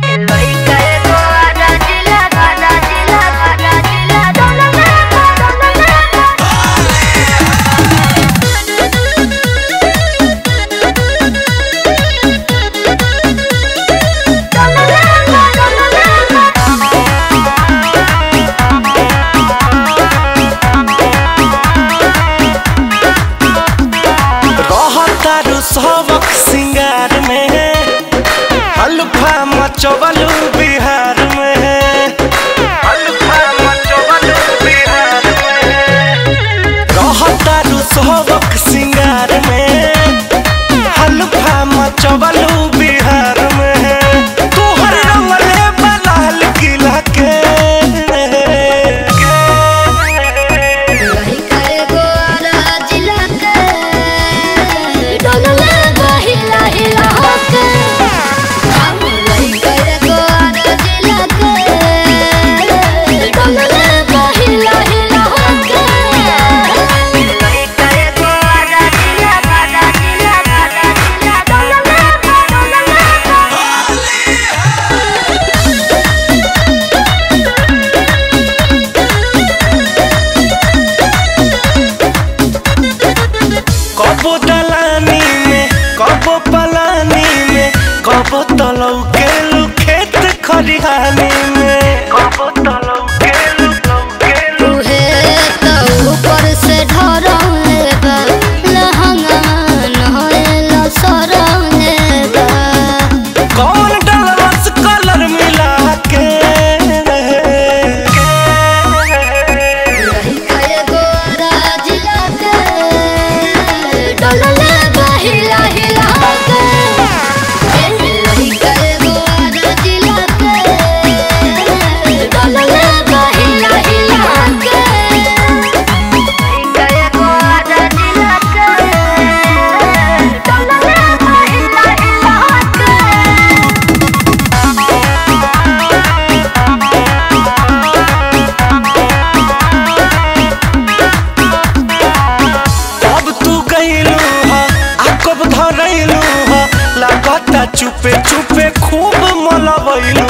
And baile हल्फा मचोबलू बिहार में है। अल्फ़ा मचोबलू बिहार में रहतारू सबक सिंगार में। अल्फ़ा मचवलू कबो दलानी में कबो पलानी में कबो तलौ के खेत खरिहानी में। कबो तलौ solo चुपे चुपे खूब मलबैलू